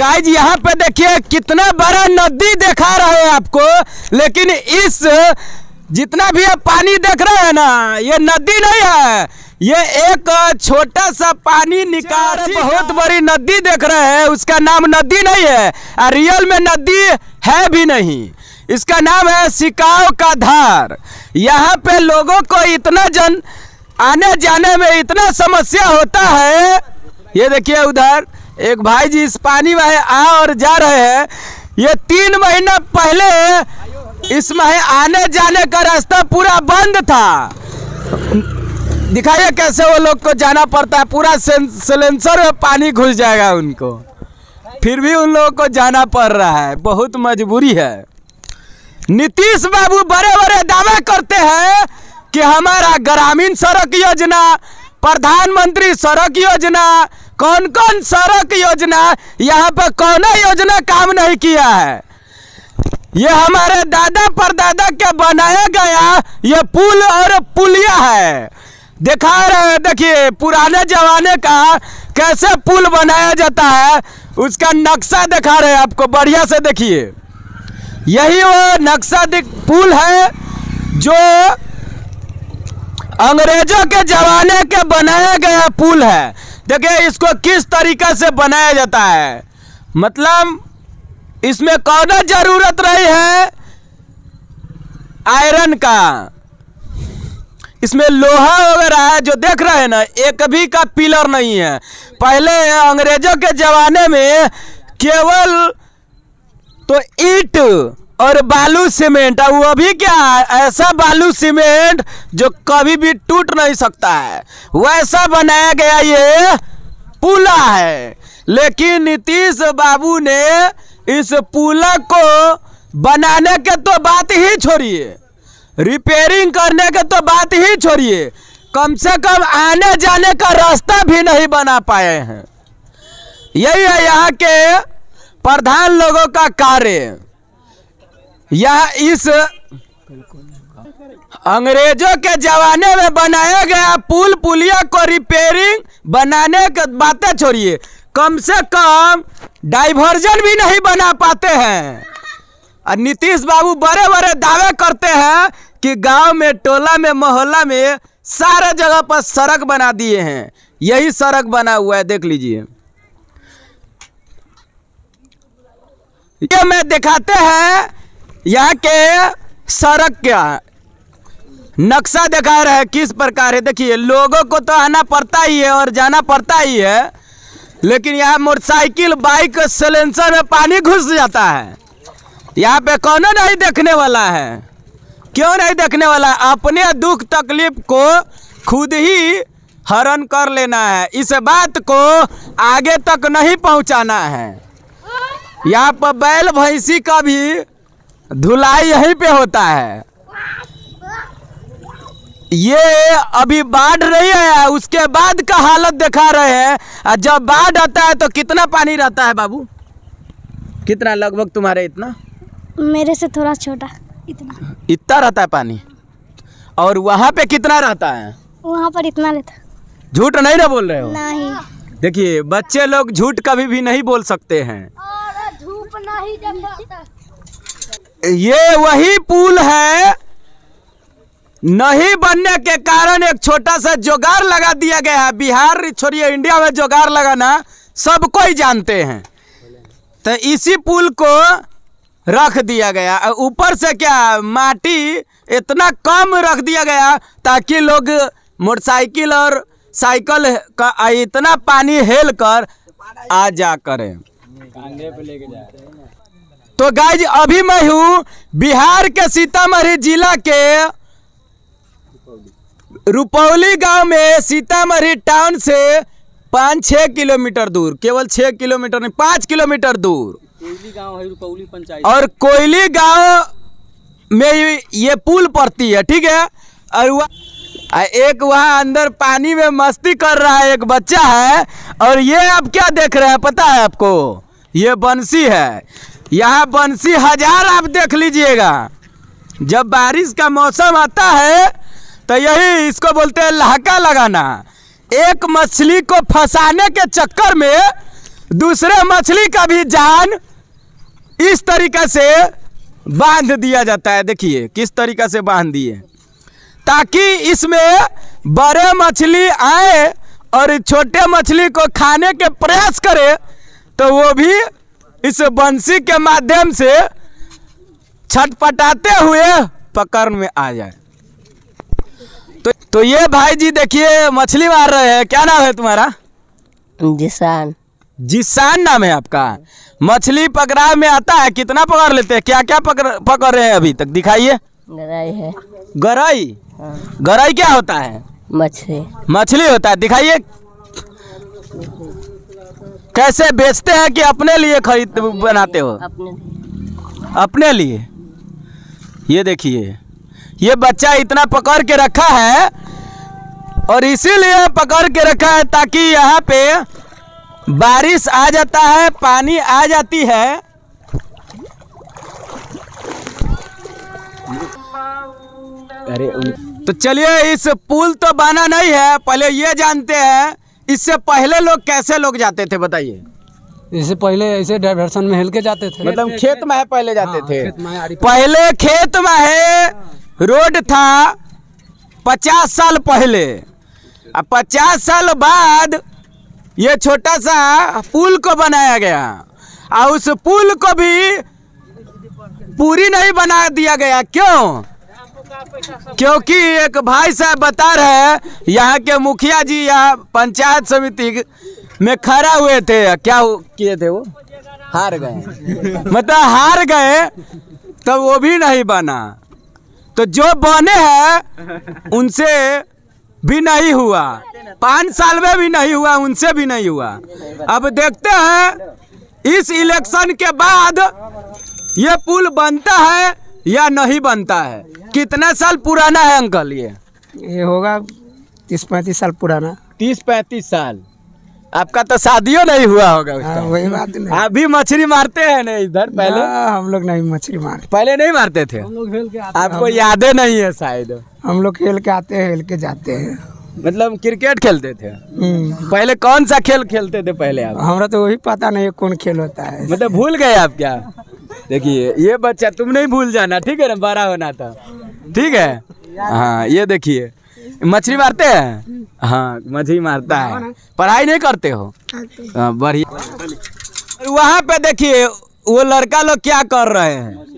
Guys यहाँ पे देखिए कितना बड़ा नदी दिखा रहे हैं आपको लेकिन इस जितना भी आप पानी देख रहे हैं ना ये नदी नहीं है। ये एक छोटा सा पानी निकासी बहुत बड़ी नदी देख रहे हैं उसका नाम नदी नहीं है और रियल में नदी है भी नहीं। इसका नाम है सिकाव का धार। यहाँ पे लोगों को इतना जन आने जाने में इतना समस्या होता है। ये देखिए उधर एक भाई जी इस पानी में आ और जा रहे हैं। ये तीन महीना पहले इसमें आने जाने का रास्ता पूरा बंद था। दिखाइए कैसे वो लोग को जाना पड़ता है, पूरा सिलेंसर में पानी घुस जाएगा उनको। फिर भी उन लोगों को जाना पड़ रहा है, बहुत मजबूरी है। नीतीश बाबू बड़े बड़े दावे करते हैं कि हमारा ग्रामीण सड़क योजना, प्रधानमंत्री सड़क योजना कौन कौन सड़क योजना, यहाँ पर कौन योजना काम नहीं किया है? ये हमारे दादा परदादा के बनाया गया, ये पुल और पुलिया है। दिखा रहे हैं, देखिए, पुराने जमाने का कैसे पुल बनाया जाता है, उसका नक्शा दिखा रहे हैं आपको, बढ़िया से देखिए। यही वो नक्शा पुल है, जो अंग्रेज़ों के जमाने के बनाया गया पुल है। देखिए, इसको किस तरीके से बनाया जाता है? मतलब इसमें कौन ज़रूरत रही है? आयरन का। इसमें लोहा वगैरह है, जो देख रहे हैं ना, एक भी का पिलर नहीं है। पहले अंग्रेज़ों के जमाने में केवल तो ईट और बालू सीमेंट। वो अभी क्या ऐसा बालू सीमेंट जो कभी भी टूट नहीं सकता है। वैसा बनाया गया ये पुला है। लेकिन नीतीश बाबू ने इस पुला को बनाने के तो बात ही छोड़िए। रिपेयरिंग करने के तो बात ही छोड़िए। कम से कम आने जाने का रास्ता भी नहीं बना पाए हैं। यही है यहाँ के प्रधान लोगों का कार्य। यह इस अंग्रेज़ों के जमाने में बनाया गया पुल पुलिया को रिपेयरिंग बनाने के बातें छोड़िए। कम से कम डाइवर्जन भी नहीं बना पाते हैं। और नीतीश बाबू बड़े बड़े दावे करते हैं कि गाँव में, टोला में, मोहल्ला में सारे जगह पर सड़क बना दिए हैं। यही सड़क बना हुआ है, देख लीजिए। ये मैं दिखाते हैं यहाँ के सड़क क्या है नक्शा दिखा रहा है किस प्रकार है। देखिए, लोगों को तो आना पड़ता ही है और जाना पड़ता ही है, लेकिन यहाँ मोटरसाइकिल, बाइक सिलेंसर में पानी घुस जाता है। यहाँ पे कौन नहीं देखने वाला है? क्यों नहीं देखने वाला है? अपने दुख तकलीफ़ को खुद ही हरण कर लेना है। इस बात को आगे तक नहीं पहुंचाना है। यहाँ पर बैल भैंसी का भी धुलाई यहीं पे होता है। ये अभी बाढ़ रही है उसके बाद का हालत दिखा रहे हैं। और जब बाढ़ आता है तो कितना पानी रहता है बाबू? कितना लगभग तुम्हारे इतना? मेरे से थोड़ा छोटा इतना। इतना रहता है पानी? और वहाँ पे कितना रहता है? वहाँ पर इतना रहता। झूठ नहीं ना बोल रहे हो? नहीं। देखिए बच्चे लोग झूठ कभी भी नहीं बोल सकते हैं। धूप नहीं जब ये वही पुल है। नहीं बनने के कारण एक छोटा सा जुगाड़ लगा दिया गया है। बिहार, छोड़िए, इंडिया में जुगाड़ लगाना सब कोई जानते हैं। तो इसी पुल को रख दिया गया। ऊपर से क्या माटी इतना कम रख दिया गया ताकि लोग मोटरसाइकिल और साइकिल का इतना पानी हेल कर आ जा करें। तो गाइज़ अभी मैं हूँ बिहार के सीतामढ़ी जिला के रुपौली गाँव में सीतामढ़ी टाउन से पाँच छः किलोमीटर दूर केवल छः किलोमीटर नहीं पाँच किलोमीटर दूर। कोयली गाँव है रुपौली पंचायत। और कोयली गाँव में ये- पुल पड़ती है ठीक है? और वह एक वहाँ अंदर पानी में मस्ती कर रहा है एक बच्चा है और ये आप क्या देख रहे हैं पता है आपको? ये बंसी है। यहाँ बंसी हज़ार आप देख लीजिएगा। जब बारिश का मौसम आता है तो यही इसको बोलते हैं लहका लगाना। एक मछली को फंसाने के चक्कर में दूसरे मछली का भी जान इस तरीके से बाँध दिया जाता है। देखिए, किस तरीके से बाँध दिए। ताकि इसमें बड़े मछली आए और छोटे मछली को खाने के प्रयास करे तो वो भी इस बंसी के माध्यम से छटपटाते हुए पकड़ में आ जाए। तो तो ये भाई जी देखिए मछली मार रहे हैं। क्या नाम है तुम्हारा? जिसान। जिसान नाम है आपका। मछली पकड़ा में आता है कितना पकड़ लेते हैं? क्या क्या पकड़ पकड़ रहे हैं अभी तक? दिखाइए। गराई है। गरई? गरई क्या होता है? मछली। मछली होता है। दिखाइए। कैसे बेचते हैं कि अपने लिए खरीद बनाते हो? अपने अपने लिए? ये देखिए ये बच्चा इतना पकड़ के रखा है और इसीलिए पकड़ के रखा है ताकि यहाँ पे बारिश आ जाता है पानी आ जाती है। अरे तो चलिए इस पुल तो बना नहीं है पहले ये जानते हैं। इससे पहले लोग कैसे लोग जाते थे बताइए? इससे पहले ऐसे डाइवर्सन में हिल के जाते थे। मतलब खेत में पहले जाते हाँ, थे। खेत पहले खेत में है रोड था पचास साल पहले। अब पचास साल बाद ये छोटा सा पुल को बनाया गया। और उस पुल को भी पूरी नहीं बना दिया गया। क्यों? क्योंकि एक भाई साहब बता रहे हैं, यहाँ के मुखिया जी, यहाँ पंचायत समिति में खड़ा हुए थे। क्या किए थे वो? हार गए। मतलब हार गए तो वो भी नहीं बना। तो जो बने हैं, उनसे भी नहीं हुआ। पाँच साल में भी नहीं हुआ, उनसे भी नहीं हुआ। अब देखते हैं, इस इलेक्शन के बाद ये पुल बनता है या नहीं बनता है। कितना साल पुराना है अंकल ये? ये होगा तीस पैंतीस साल पुराना। तीस पैंतीस साल। आपका तो शादियों नहीं हुआ होगा हाँ, वही बात नहीं। आप भी मछली मारते हैं ना इधर पहले? हाँ, हम लोग नहीं मछली मारते। पहले नहीं मारते थे? हम लोग हिल के आते आपको यादें नहीं है शायद। हम लोग खेल के आते हैं हिल के जाते हैं। मतलब क्रिकेट खेलते थे? हम्म, पहले कौन सा खेल खेलते थे पहले आप? हमरा तो वही पता नहीं कौन खेल होता है। मतलब भूल गए आप क्या? देखिए ये बच्चा तुम नहीं भूल जाना ठीक है ना? बड़ा होना था। ठीक है? हाँ ये देखिए। मछली मारते हैं? हाँ मछली मारता है। पढ़ाई नहीं करते हो? हाँ, बढ़िया। वहाँ पे देखिए वो लड़का लोग क्या कर रहे हैं?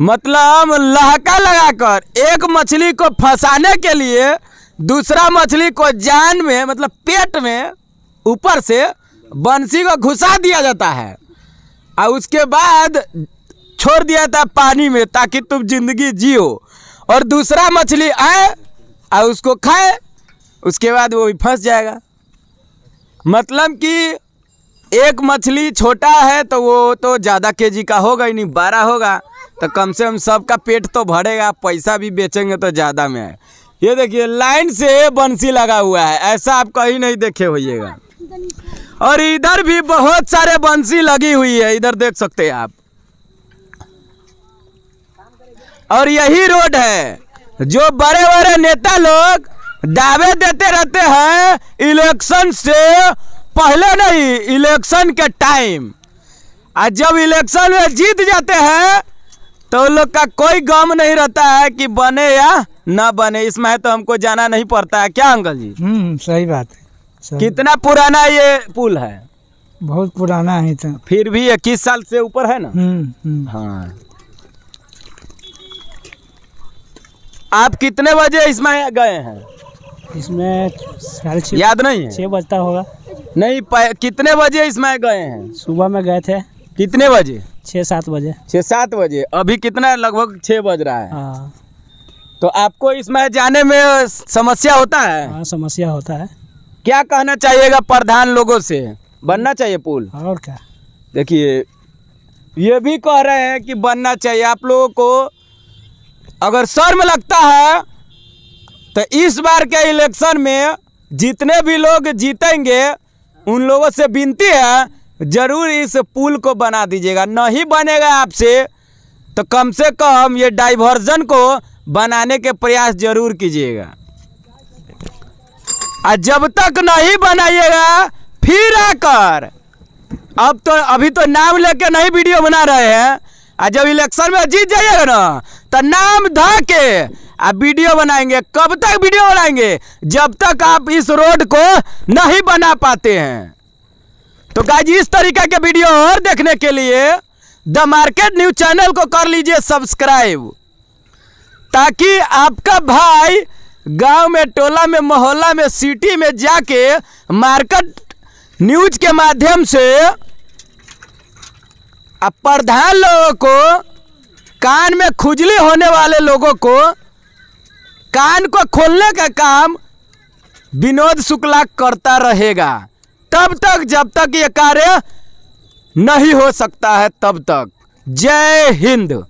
मतलब लहका लगाकर एक मछली को फंसाने के लिए दूसरा मछली को जान में मतलब पेट में ऊपर से बंसी को घुसा दिया जाता है। और उसके बाद छोड़ दिया था पानी में ताकि तुम ज़िंदगी जियो। और दूसरा मछली आए और उसको खाए, उसके बाद वो भी फंस जाएगा। मतलब कि एक मछली छोटा है तो वो तो ज़्यादा केजी का होगा ही नहीं, बारह होगा। तो कम से कम सबका पेट तो भरेगा, पैसा भी बेचेंगे तो ज़्यादा में है। ये देखिए, लाइन से बंसी लगा हुआ है, ऐसा आप कहीं नहीं देखे होइएगा। और इधर भी बहुत सारे बंसी लगी हुई है। इधर देख सकते हैं आप। और यही रोड है, जो बड़े बड़े नेता लोग दावे देते रहते हैं इलेक्शन से पहले नहीं, इलेक्शन के टाइम। और जब इलेक्शन में जीत जाते हैं तो लोग का कोई गम नहीं रहता है कि बने या ना बने। इसमें तो हमको जाना नहीं पड़ता है। क्या अंकल जी? हम्म सही बात है। कितना पुराना ये पुल है? बहुत पुराना है तो। फिर भी इक्कीस साल से ऊपर है ना? हम्म, हम्म। हाँ। आप कितने बजे इसमें गए हैं? इसमें साढ़े छः याद नहीं है? छः बजता होगा। नहीं कितने बजे इसमें गए हैं? सुबह में गए थे। कितने बजे? छः सात बजे। छः सात बजे। अभी कितना लगभग छः बज रहा है? हाँ। तो आपको इसमें जाने में समस्या होता है? हाँ समस्या होता है। क्या कहना चाहिएगा प्रधान लोगों से? बनना चाहिए पुल? और क्या? देखिए ये भी कह रहे हैं कि बनना चाहिए। आप लोगों को अगर शर्म लगता है तो इस बार के इलेक्शन में जितने भी लोग जीतेंगे उन लोगों से विनती है ज़रूर इस पुल को बना दीजिएगा। नहीं बनेगा आपसे तो कम से कम ये डाइवर्जन को बनाने के प्रयास ज़रूर कीजिएगा। और जब तक नहीं बनाइएगा, फिर आकर। अब तो अभी तो नाम लेके नहीं वीडियो बना रहे हैं। आ जब इलेक्शन में जीत जाइएगा ना तो नाम धा के आ वीडियो बनाएँगे। कब तक वीडियो बनाएँगे? जब तक आप इस रोड को नहीं बना पाते हैं। तो गाइज़ इस तरीके के वीडियो और देखने के लिए द मार्केट न्यूज़ चैनल को कर लीजिए सब्सक्राइब ताकि आपका भाई गाँव में, टोला में, मोहल्ला में, सिटी में जाके मार्केट न्यूज़ के माध्यम से प्रधान लोगों को कान में खुजली होने वाले लोगों को कान को खोलने का काम विनोद शुक्ला करता रहेगा। तब तक, जब तक ये कार्य नहीं हो सकता है, तब तक। जय हिंद।